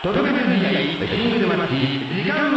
特別試合シングルマッチ時間